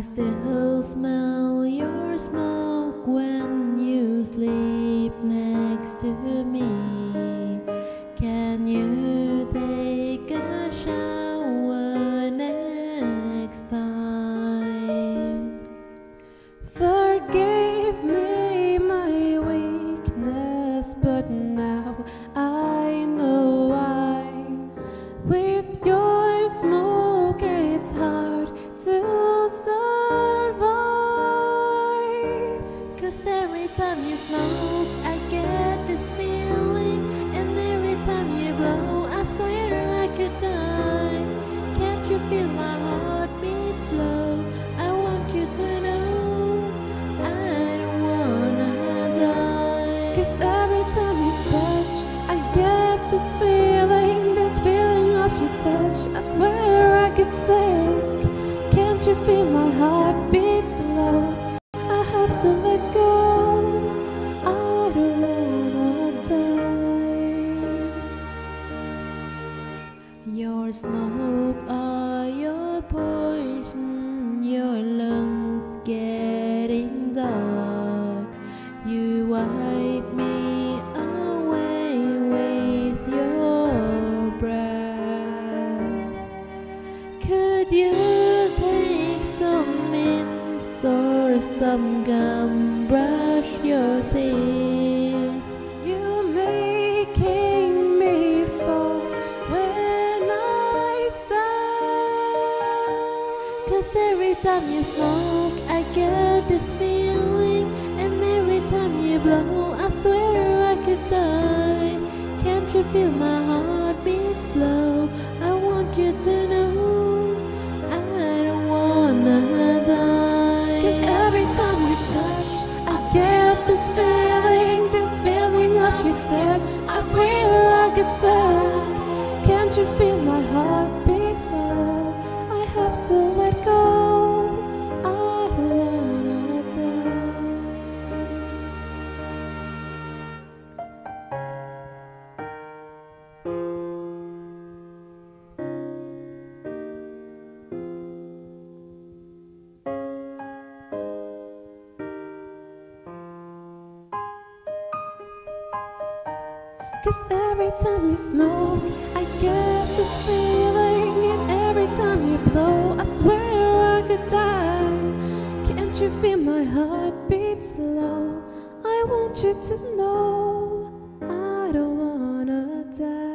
I still smell your smoke when you sleep next to me. Can you take a shower next time? Forgive me feel my heart beat slow? I want you to know I don't wanna die. Cause every time you touch, I get this feeling, this feeling of your touch. I swear I could sink. Can't you feel my heart beat slow? I have to let go. I don't wanna die. Your smoke wipe me away with your breath. Could you take some mints or some gum, brush your teeth? You're making me fall when I stand. Cause every time you smoke, I get this feeling. Time you blow, I swear I could die. Can't you feel my heart beat slow? I want you to know I don't wanna die. Cause every time you touch, I get this feeling, this feeling of your touch. I swear I could say, can't you feel Cause every time you smoke, I get this feeling. And every time you blow, I swear I could die. Can't you feel my heart beat slow? I want you to know I don't wanna die.